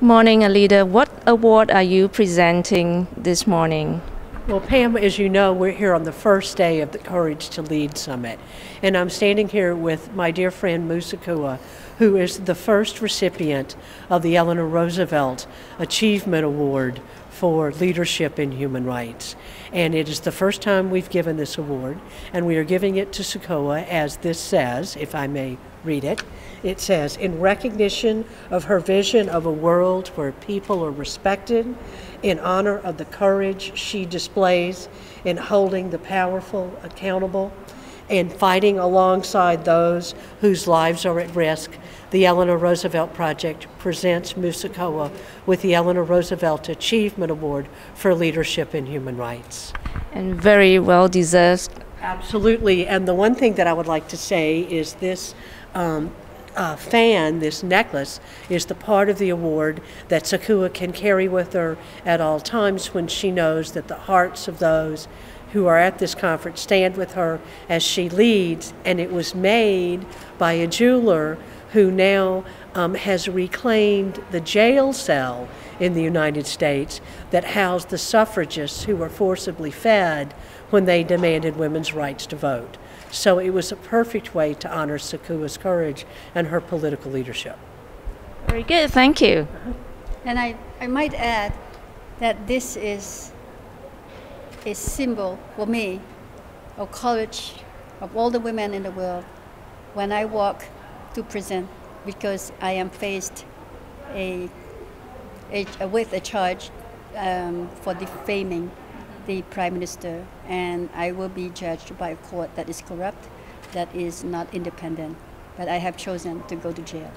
Morning, Allida. What award are you presenting this morning? Well, Pam, as you know, we're here on the first day of the Courage to Lead Summit. And I'm standing here with my dear friend Mu Sochua, who is the first recipient of the Eleanor Roosevelt Achievement Award for leadership in human rights. And it is the first time we've given this award, and we are giving it to Sochua, as this says, if I may read it. It says, in recognition of her vision of a world where people are respected, in honor of the courage she displays in holding the powerful accountable, and fighting alongside those whose lives are at risk, the Eleanor Roosevelt Project presents Mu Sochua with the Eleanor Roosevelt Achievement Award for Leadership in Human Rights. And very well deserved. Absolutely. And the one thing that I would like to say is this um, uh, fan, this necklace, is the part of the award that Sochua can carry with her at all times when she knows that the hearts of those who are at this conference stand with her as she leads. And it was made by a jeweler who now um, has reclaimed the jail cell in the United States that housed the suffragists who were forcibly fed when they demanded women's rights to vote. So it was a perfect way to honor Sochua's courage and her political leadership. Very good, thank you. And I, I might add that this is a symbol for me of courage of all the women in the world when I walk to prison because I am faced a, a with a charge um, for defaming the prime minister, and I will be judged by a court that is corrupt, that is not independent. But I have chosen to go to jail.